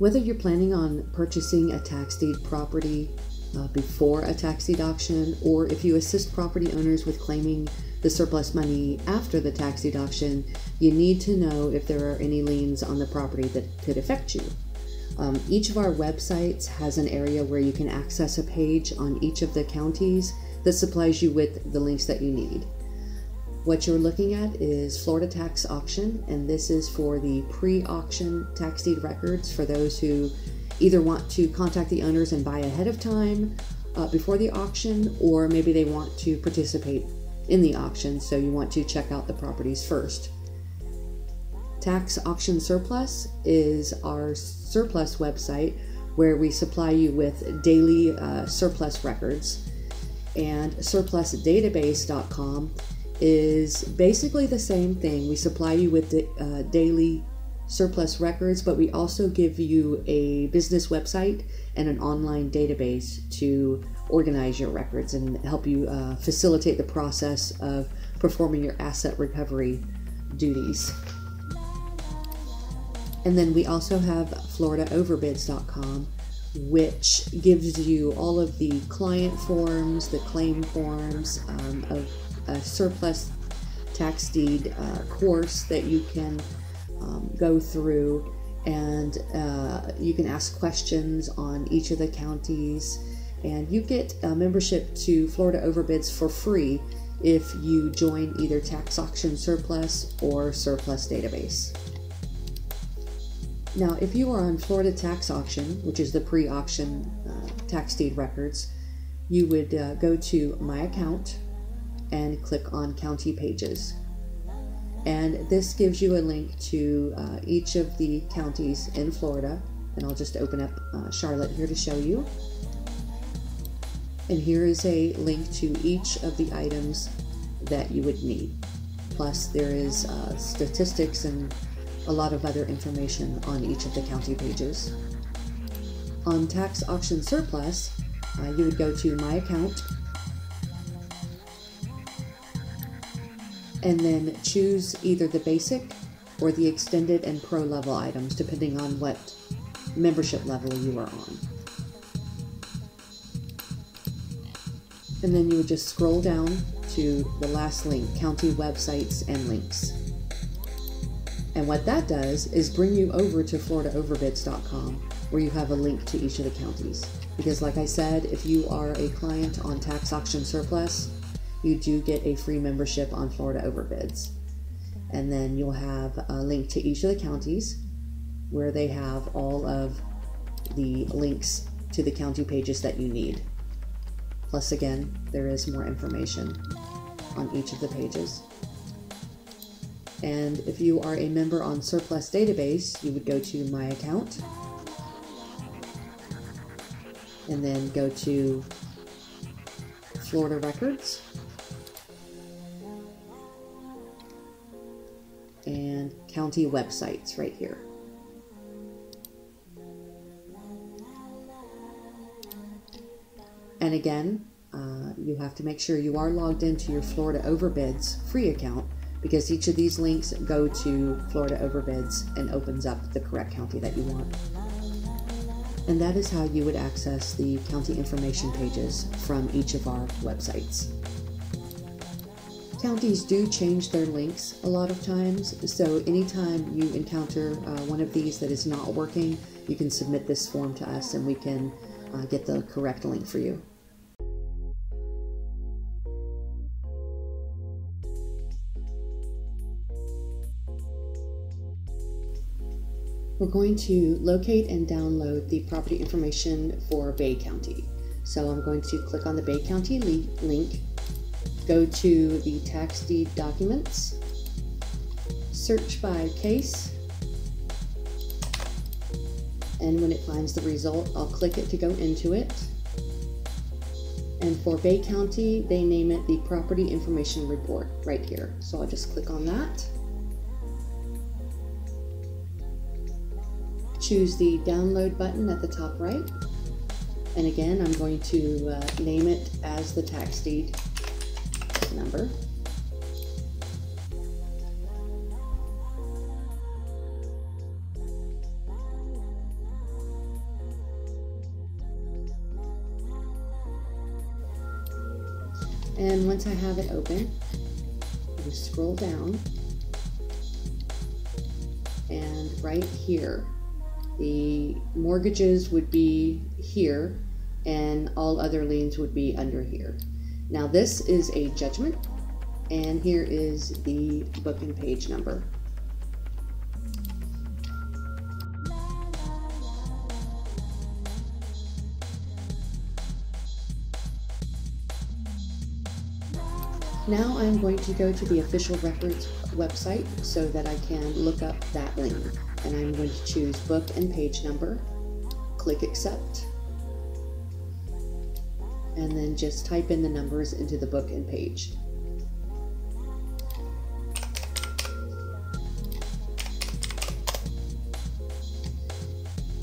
Whether you're planning on purchasing a tax deed property uh, before a tax deed auction, or if you assist property owners with claiming the surplus money after the tax deed auction, you need to know if there are any liens on the property that could affect you. Um, each of our websites has an area where you can access a page on each of the counties that supplies you with the links that you need. What you're looking at is Florida Tax Auction, and this is for the pre auction tax deed records for those who either want to contact the owners and buy ahead of time uh, before the auction, or maybe they want to participate in the auction, so you want to check out the properties first. Tax Auction Surplus is our surplus website where we supply you with daily uh, surplus records. And surplusdatabase.com is basically the same thing. We supply you with the, uh, daily surplus records, but we also give you a business website and an online database to organize your records and help you uh, facilitate the process of performing your asset recovery duties. And then we also have FloridaOverbids.com, which gives you all of the client forms, the claim forms um, of a surplus tax deed uh, course that you can um, go through and uh, you can ask questions on each of the counties and you get a membership to Florida Overbids for free if you join either Tax Auction Surplus or Surplus Database. Now, if you are on Florida Tax Auction, which is the pre auction uh, tax deed records, you would uh, go to My Account and click on County Pages. And this gives you a link to uh, each of the counties in Florida. And I'll just open up uh, Charlotte here to show you. And here is a link to each of the items that you would need. Plus, there is uh, statistics and a lot of other information on each of the county pages. On Tax Auction Surplus, uh, you would go to My Account and then choose either the basic or the extended and pro level items depending on what membership level you are on. And then you would just scroll down to the last link, county websites and links. And what that does is bring you over to FloridaOverbids.com where you have a link to each of the counties. Because, like I said, if you are a client on Tax Auction Surplus, you do get a free membership on Florida Overbids. And then you'll have a link to each of the counties where they have all of the links to the county pages that you need. Plus, again, there is more information on each of the pages. And if you are a member on Surplus Database, you would go to My Account and then go to Florida Records county websites right here. And again, uh, you have to make sure you are logged into your Florida Overbids free account because each of these links go to Florida Overbids and opens up the correct county that you want. And that is how you would access the county information pages from each of our websites. Counties do change their links a lot of times, so anytime you encounter uh, one of these that is not working, you can submit this form to us and we can uh, get the correct link for you. We're going to locate and download the property information for Bay County. So I'm going to click on the Bay County link, go to the tax deed documents, search by case, and when it finds the result, I'll click it to go into it. And for Bay County, they name it the Property Information Report right here. So I'll just click on that. choose the download button at the top right. And again, I'm going to uh, name it as the tax deed number. And once I have it open, I just scroll down and right here, the mortgages would be here and all other liens would be under here. Now this is a judgment and here is the book and page number. Now I'm going to go to the official records website so that I can look up that link. And I'm going to choose book and page number, click accept, and then just type in the numbers into the book and page.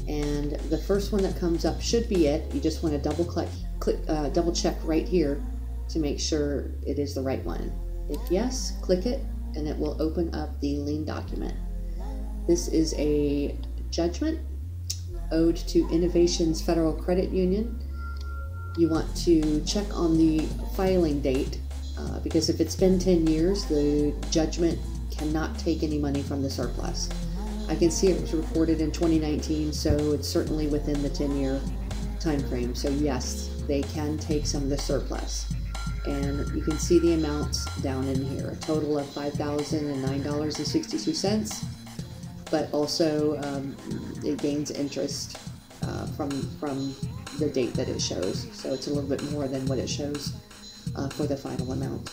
And the first one that comes up should be it. You just want to double click, click uh, double check right here to make sure it is the right one. If yes, click it and it will open up the lien document. This is a judgment owed to Innovations Federal Credit Union. You want to check on the filing date uh, because if it's been 10 years, the judgment cannot take any money from the surplus. I can see it was reported in 2019, so it's certainly within the 10 year time frame. So yes, they can take some of the surplus and you can see the amounts down in here. A total of $5,009.62, but also um, it gains interest uh, from, from the date that it shows. So it's a little bit more than what it shows uh, for the final amount.